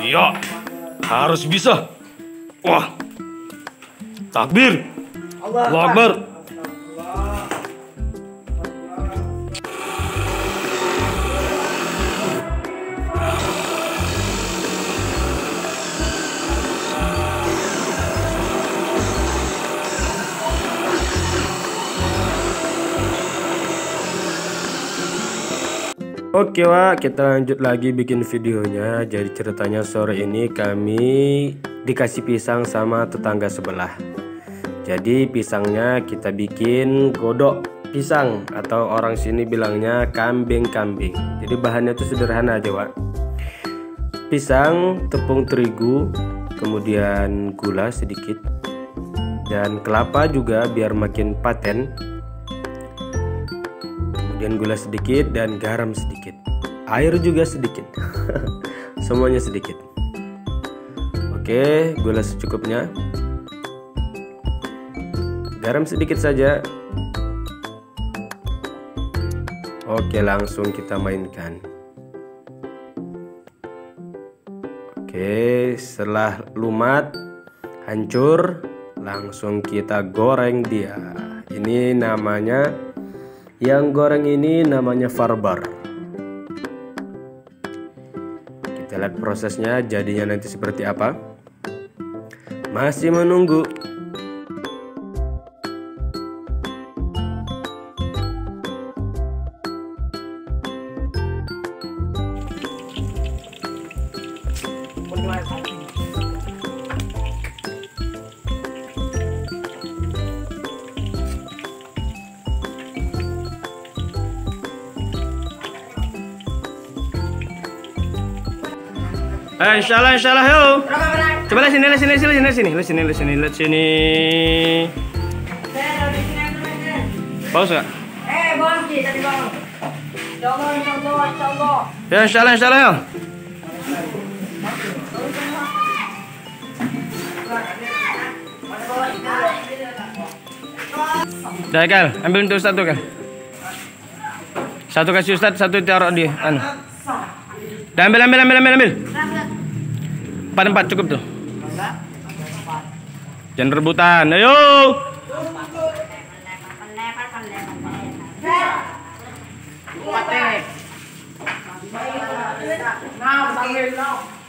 Iya, harus bisa. Wah, takbir. Allahu Akbar. Oke Wak, kita lanjut lagi bikin videonya. Jadi ceritanya sore ini kami dikasih pisang sama tetangga sebelah. Jadi pisangnya kita bikin godok pisang atau orang sini bilangnya kambing-kambing. Jadi bahannya itu sederhana aja Wak. Pisang, tepung terigu, kemudian gula sedikit, dan kelapa juga biar makin paten kemudian gula sedikit dan garam sedikit. Air juga sedikit. Semuanya sedikit. Oke gula secukupnya. Garam sedikit saja. Oke langsung kita mainkan. Oke setelah lumat hancur langsung kita goreng dia. Ini namanya yang goreng ini namanya farbar. Kita lihat prosesnya jadinya nanti seperti apa. Masih menunggu Eh, insyaallah insyaallah yuk. Coba lihat sini, lihat sini, sini, sini, sini, lihat sini, lihat sini, lihat sini. Pause nggak? Eh, bangki tadi bang. Insyaallah, insyaallah, insyaallah. Ya, insyaallah, insyaallah yuk. Dah, Kal. Ambil untuk Ustaz tu, Kal. Satu kasih Ustaz, satu taruh di anu. Dah, ambil, ambil, ambil, ambil, ambil. Empat, empat, cukup tuh. Jangan rebutan. Ayo. Nah, panggil now.